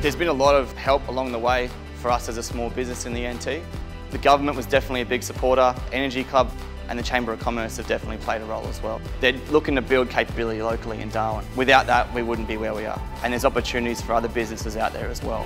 There's been a lot of help along the way for us as a small business in the NT. The government was definitely a big supporter, Energy Club and the Chamber of Commerce have definitely played a role as well. They're looking to build capability locally in Darwin. Without that, we wouldn't be where we are. And there's opportunities for other businesses out there as well.